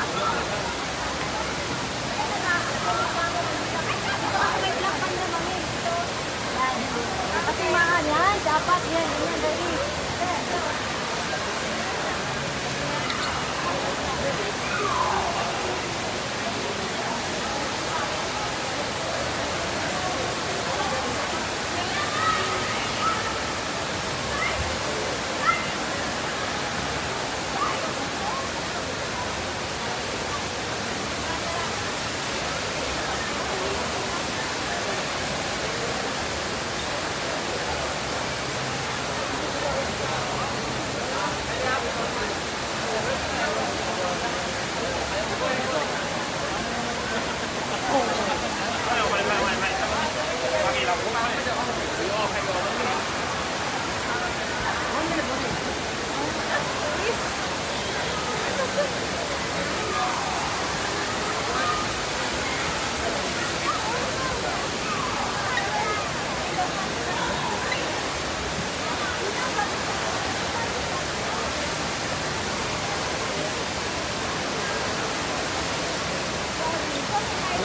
¡Vamos!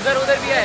उधर उधर भी है।